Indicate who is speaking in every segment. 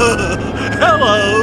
Speaker 1: Hello.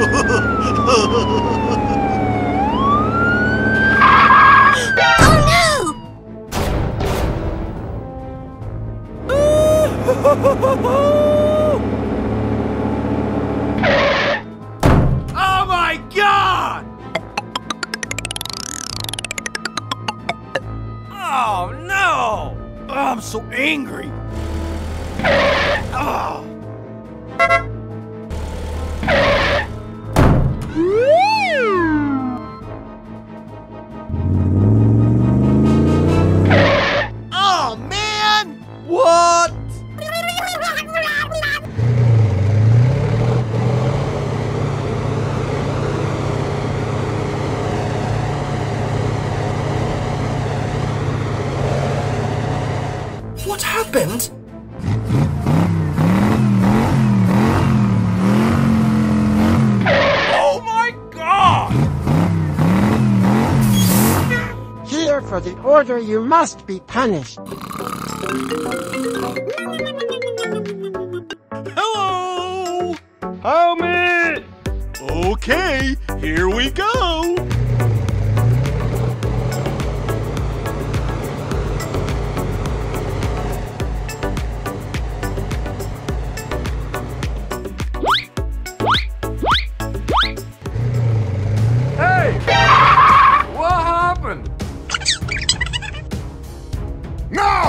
Speaker 1: order, you must be punished.
Speaker 2: Hello! Help me! Okay, here we go!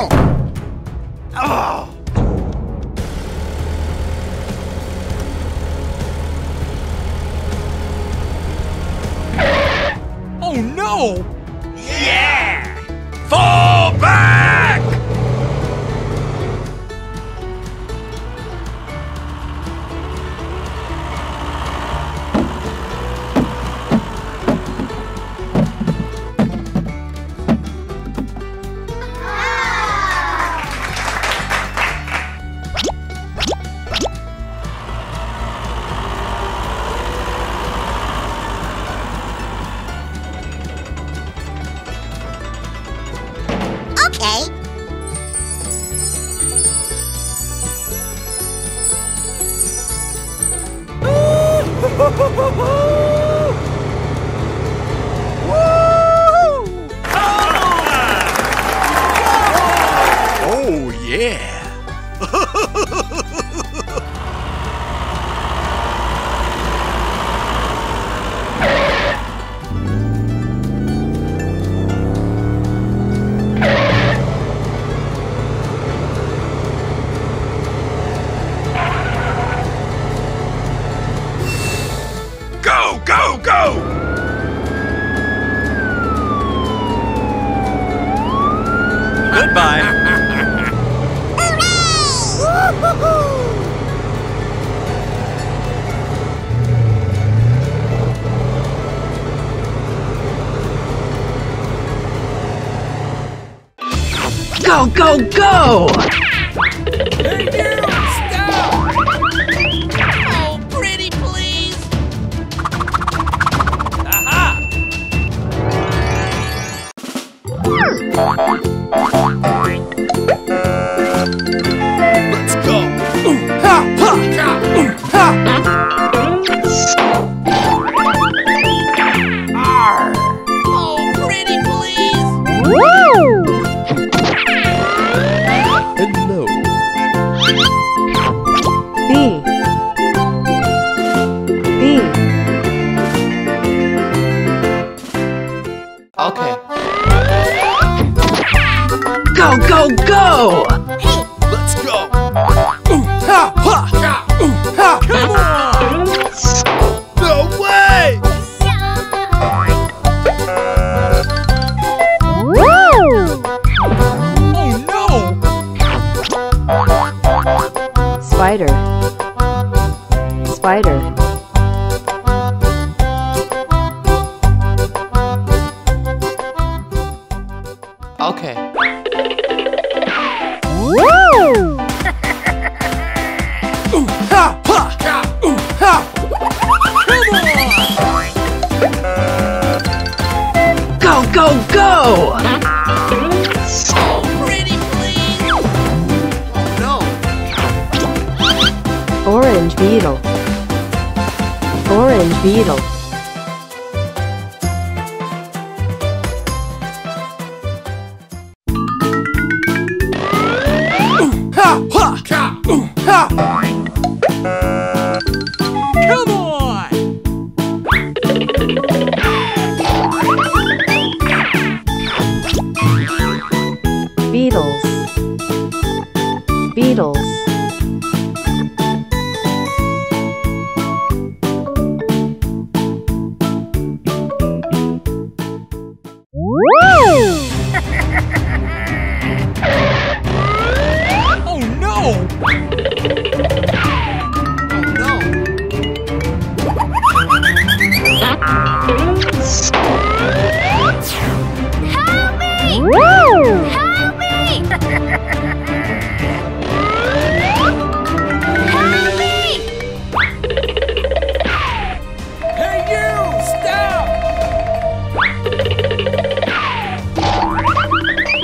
Speaker 2: Oh!
Speaker 3: 哈
Speaker 2: 哈哈 Go, go, go!
Speaker 4: Stop!
Speaker 5: Oh, pretty, please! Aha!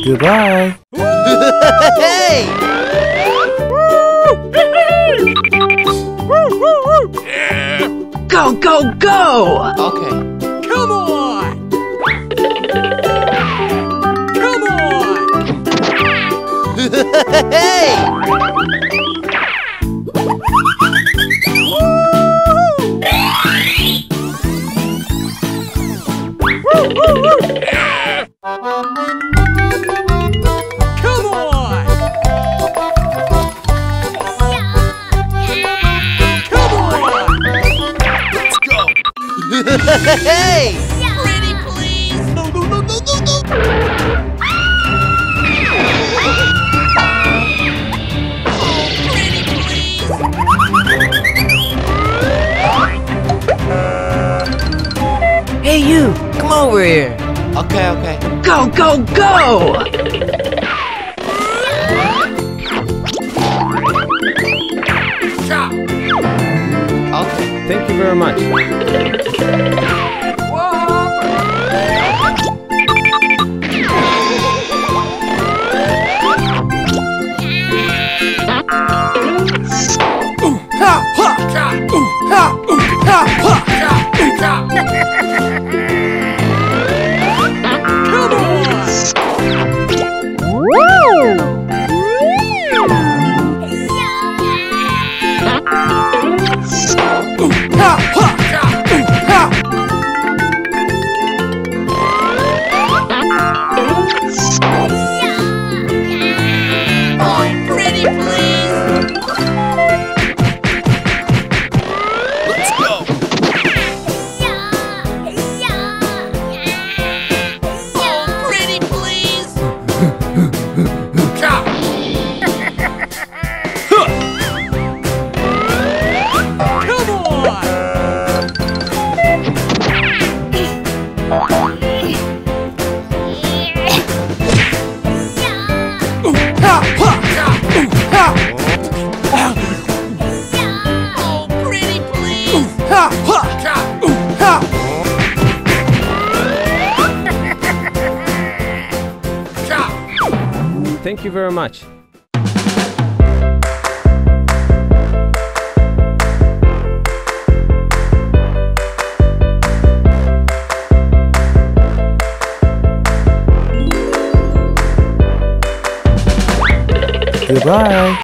Speaker 6: Goodbye.
Speaker 7: hey!
Speaker 4: Go, go, go!
Speaker 7: Okay.
Speaker 2: Come on! Come on!
Speaker 7: hey! Hey!
Speaker 5: Pretty please.
Speaker 2: No, no, no, no, no, no!
Speaker 5: Oh, pretty please.
Speaker 8: Hey you, come over here.
Speaker 7: Okay, okay.
Speaker 4: Go, go, go!
Speaker 7: Okay.
Speaker 6: Thank you very much. Very much. Goodbye.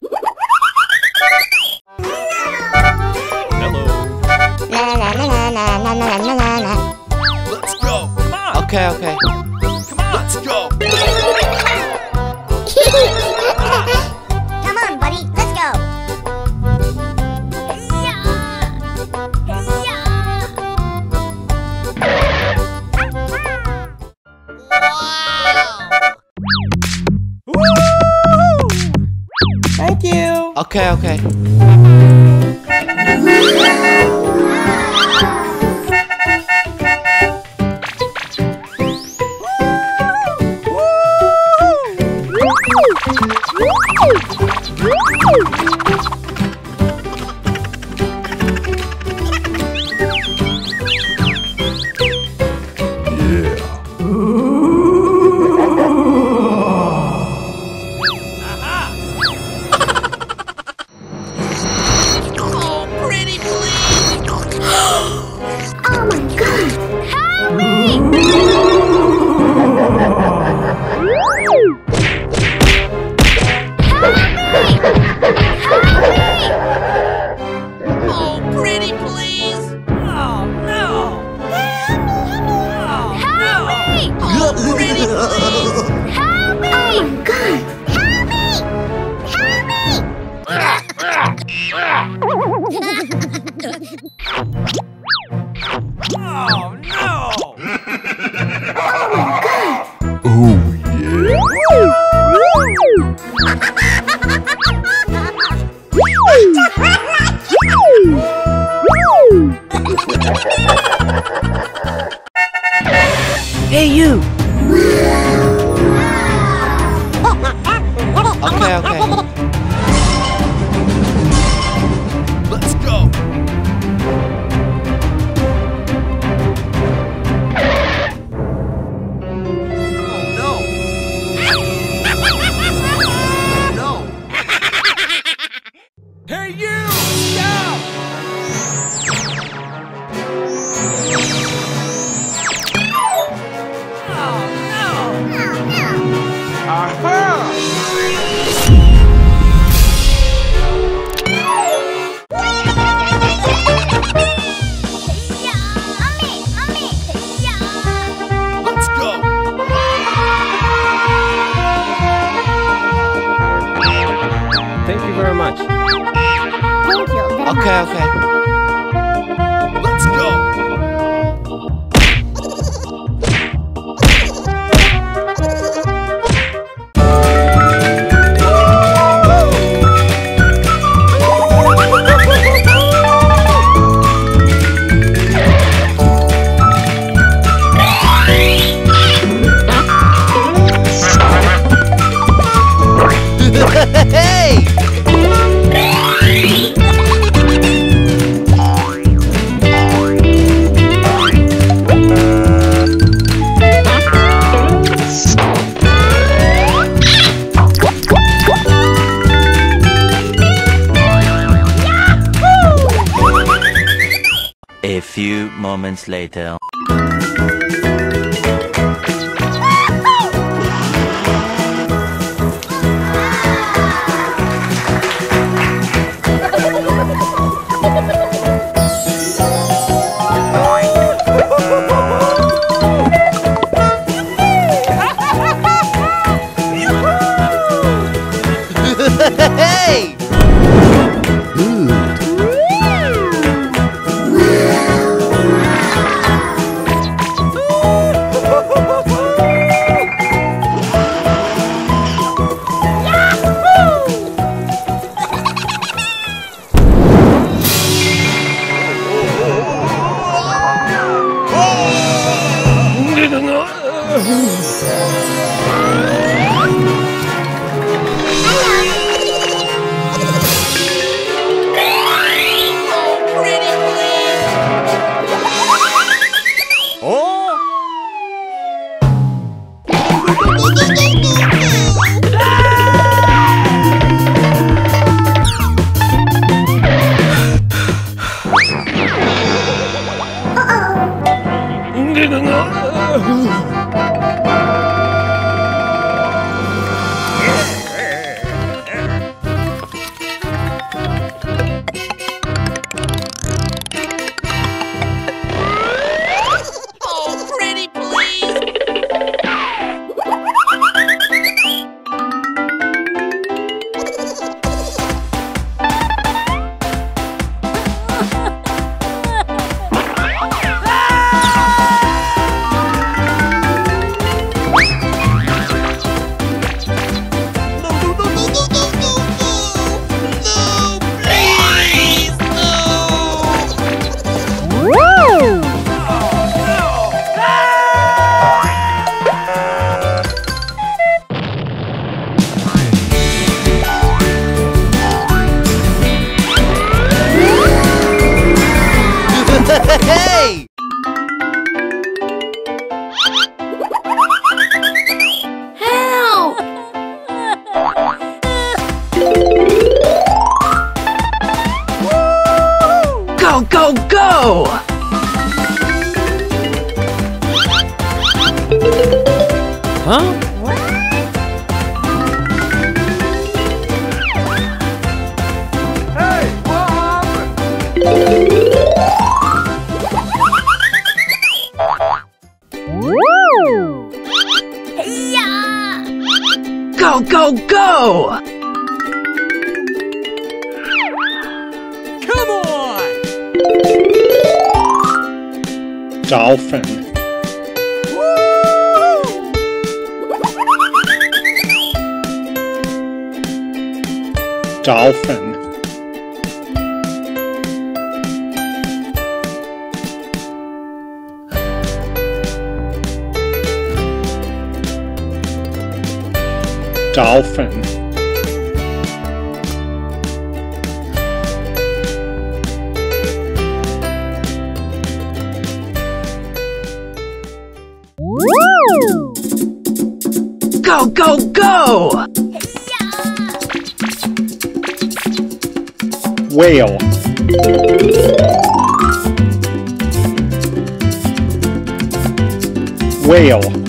Speaker 2: Let's go!
Speaker 7: Okay, okay.
Speaker 5: Moments later.
Speaker 9: Go!
Speaker 10: dolphin Woo!
Speaker 4: Go, go, go!
Speaker 10: Whale Whale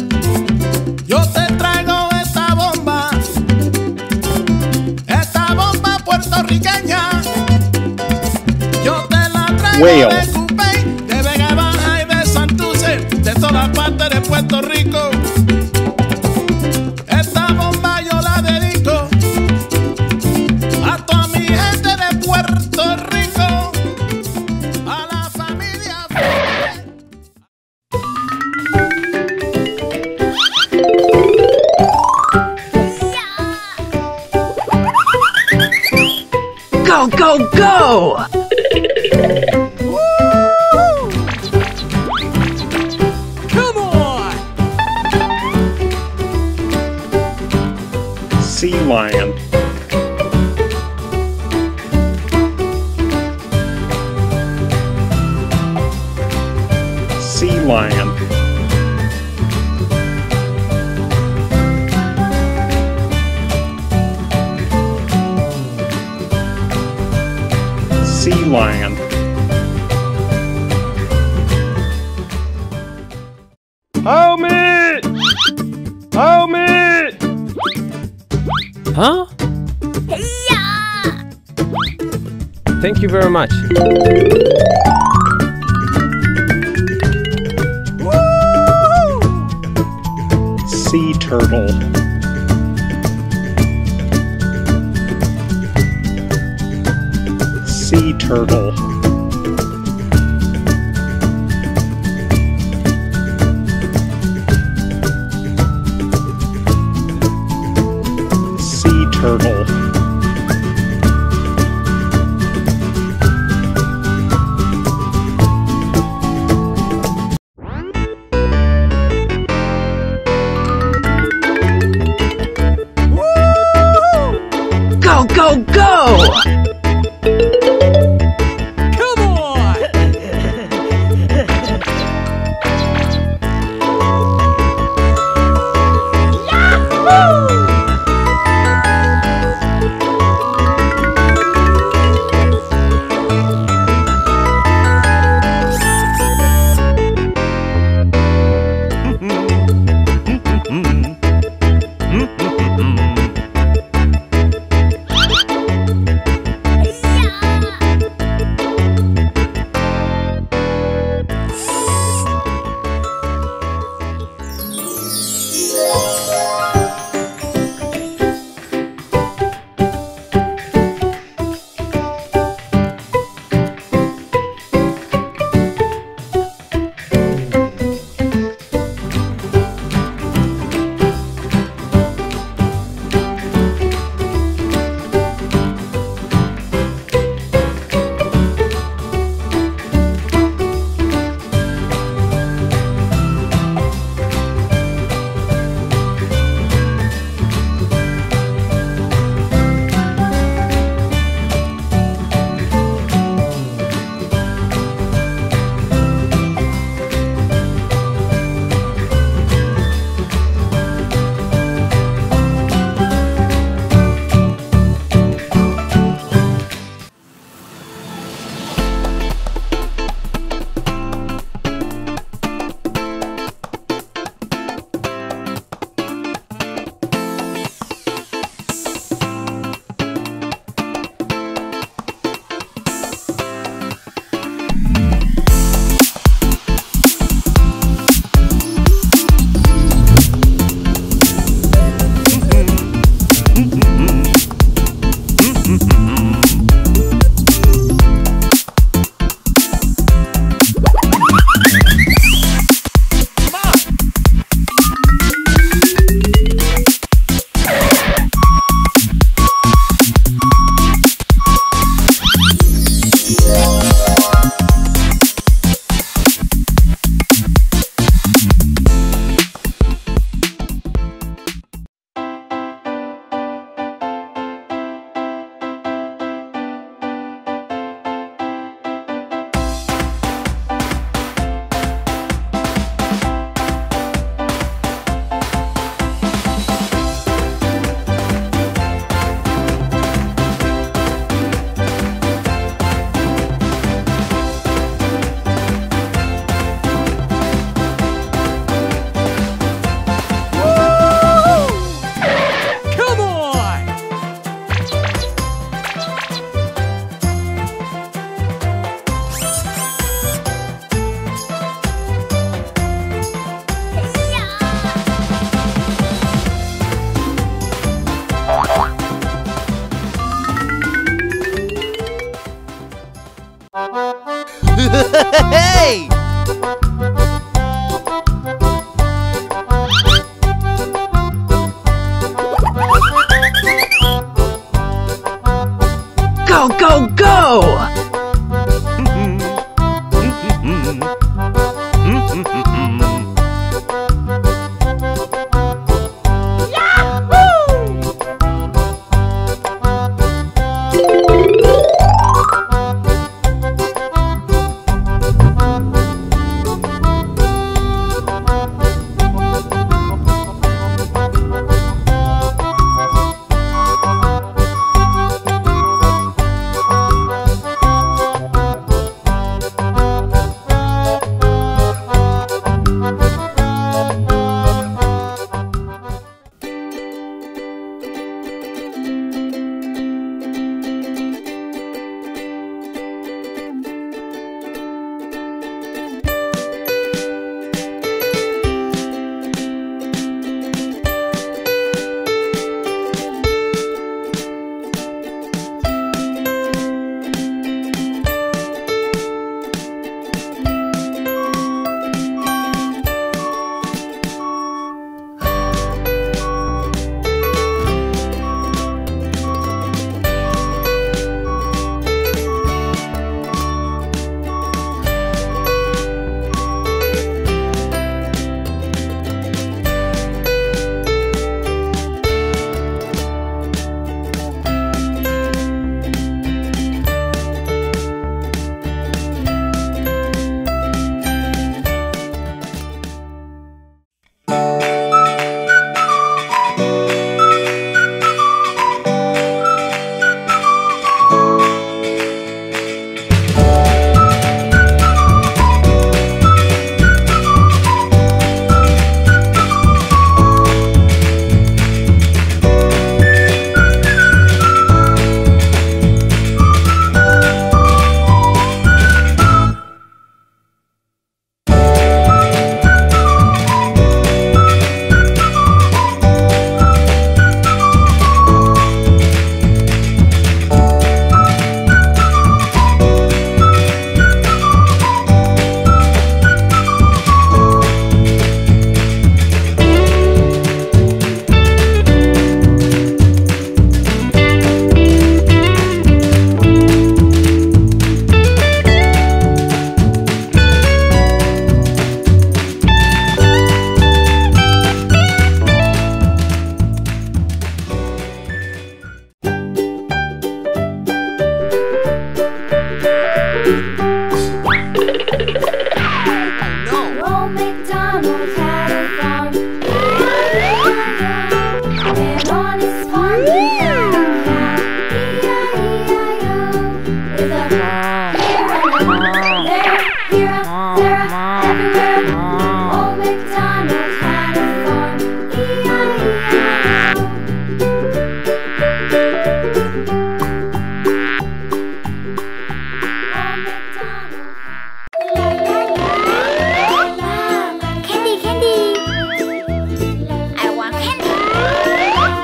Speaker 10: whale. Sea Lion.
Speaker 6: Helmet! Helmet! Huh? Yeah! Thank you very much.
Speaker 10: Sea turtle. turtle. Sea turtle.
Speaker 4: Go, go, go!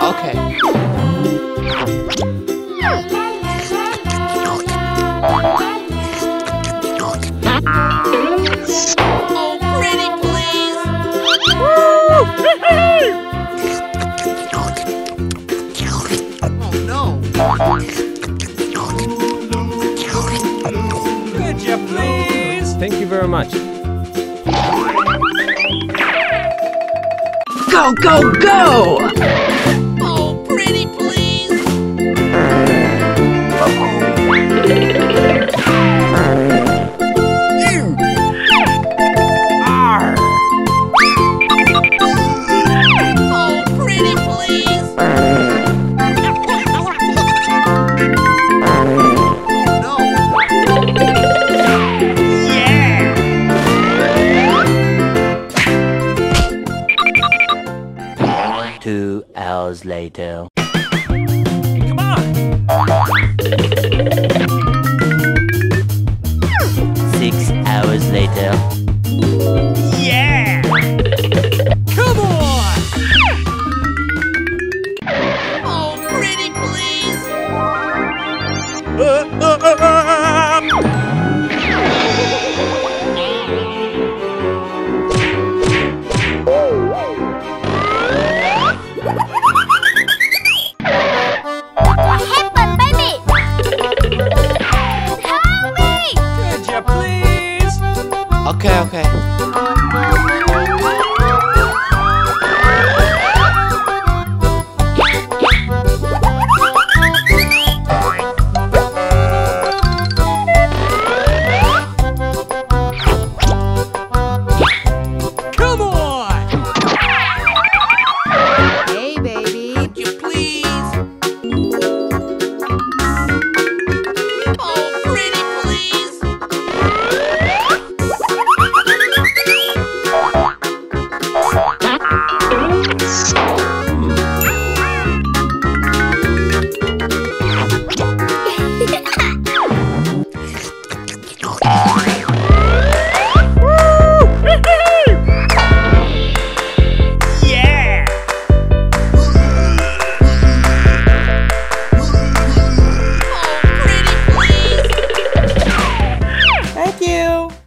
Speaker 2: Okay. Oh, pretty, please! oh, no.
Speaker 9: Could you please? Thank you very much.
Speaker 5: Go, go, go!
Speaker 11: Later.